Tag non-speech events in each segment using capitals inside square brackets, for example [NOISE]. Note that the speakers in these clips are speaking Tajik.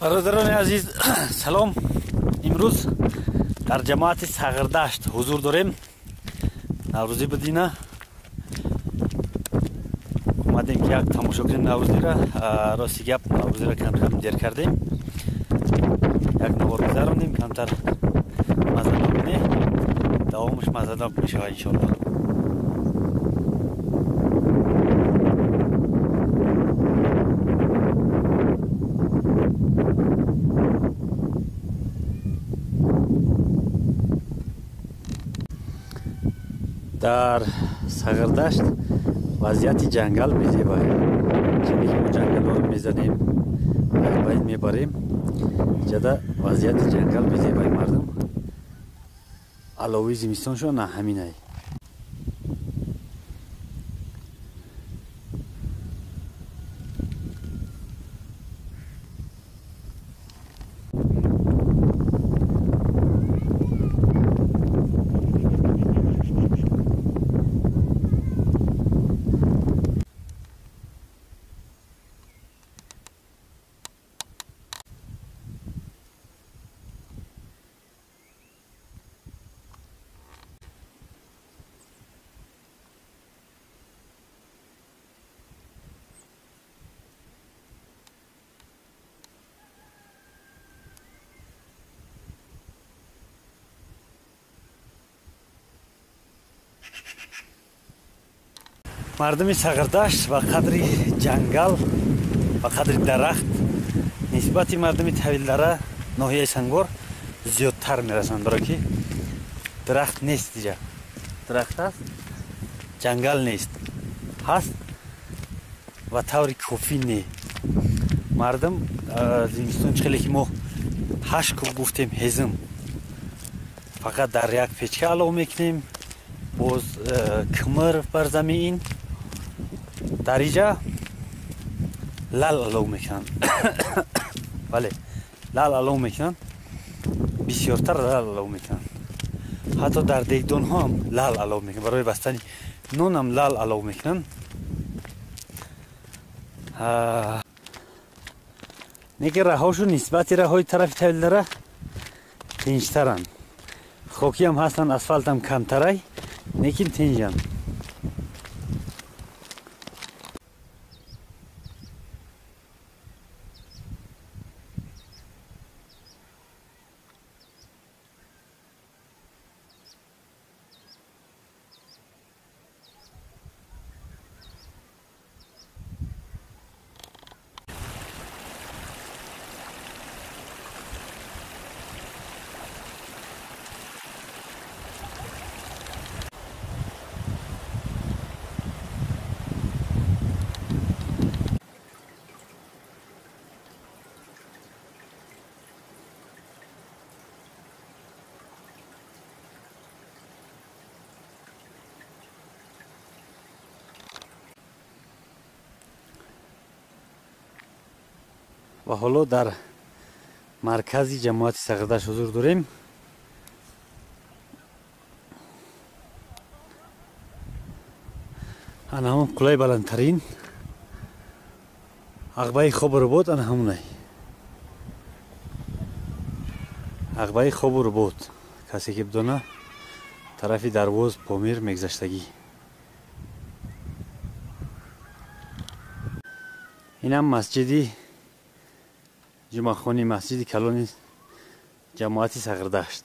бародарони азиз [CLEARS THROAT] салом. Имрӯз дар ҷамоати сағирдашт ҳузур дорем. Наврӯзӣ бидина омадем як тамошо кунем наврӯзира рости гап наврӯзира камкам дер кардем. Як навор гузаронем камтар маззанок не давомаш маззанок мешавад иншоалло дар сағирдашт вазъияти ҷангал мезебад мо ҷангалҳоро мезанем байд мебарем ҷада вазъияти ҷангал мезебад мардум аловии зимистоншон на ҳаминай мардуми сағирдашт ба қадри ҷангал ба қадри дарахт нисбати мардуми тавилдара ноҳияи сангор зиёдтар мерасанд баро ки дарахт нест иҷа дарахт аст? Ҷангал нест. Ҳаст ва таври кофӣ не. Мардум зимистон чхеле ки мо ҳашт куб гуфтем ҳезм фақат дар як печка алов мекунем боз кмр бар замиин дар иҷа лал алов мекунанд бале [COUGHS] лал алов мекунанд бисёртар лал алов мекунанд ҳатто дар дегдонҳоам лал алов мекунанд барои бастани нонам лал алов мекунанд неки раҳошу нисбати раҳои тарафи тавилдара тинҷтаранд. Хокиам ҳастанд асфалтам камтарай лекин тинҷанд ва ҳоло дар маркази ҷамоати сағирдаш ҳузур дорем. Ана ҳамон қулаи баландтарин. Ағбаи хобурубод ана ҳамунай ағбаи хобурубод касе ки бидона тарафи дарвоз помир мегзаштагӣ. Инам масҷиди ҷумъахони масҷиди калони ҷамоати сағирдашт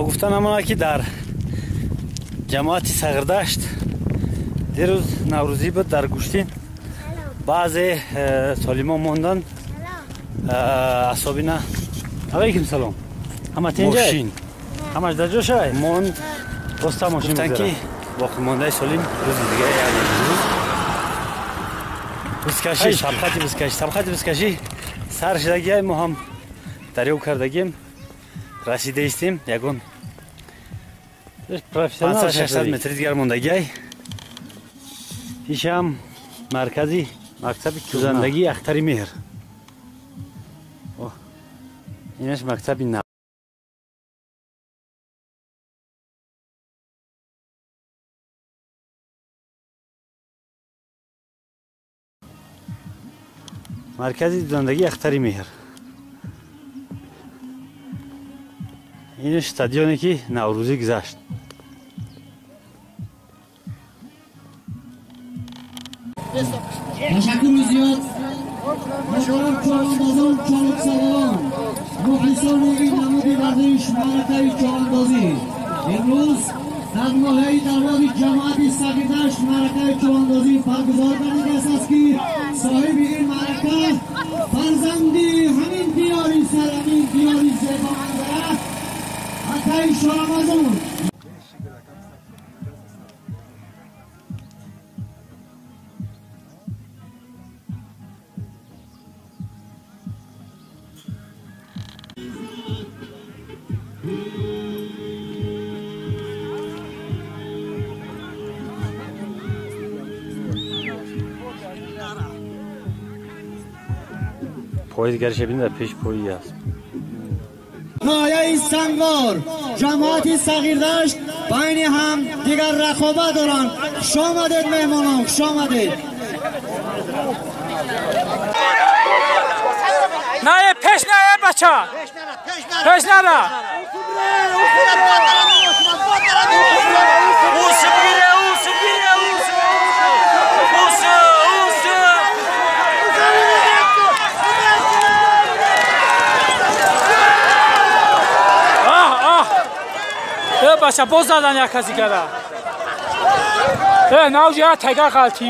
нагуфта намонад ки дар ҷамоати сағирдашт. Дирӯз наврӯзӣ буд дар гӯштин баъзе э, солимон мондан. Э, асобина алайкум салом. Ҳаматинҷашин ҳамаш дар ҷошай мон роста мошин ки боқимондаи солим рӯзи дига бизкашӣ сабхати бизкашӣ сабхати бизкашӣ сар шидагиай мо ҳам дарёв кардагим расида истем ягон پروفیسیونال 600 متر دیگر موندگی ایش هم مرکزی مکتب کوزندگی اختری مهر اینش مکتب نه مرکزی زندگی اختری مهر اینش استادیونی که نوروزی گذشت چند سوان مخلصان این نمود ورزش مرکه چواندازی امروز در محله دربار جماعت سگدشت مرکه چواندازی برگزار کرده است که صاحب این مرکه فرزندی همین دیاری سرمین دیاری زیبا منظره حتی شامزون بازیگر شبین در پیش پایی هست مایه سنگار جماعت صغیردشت بین هم دیگر رقابت دارن خوش آمدید مهمانان خوش آمدید نه پیش نه بچه پیش نره پیش نره задан як каси гара э навҷа тайга қалтӣ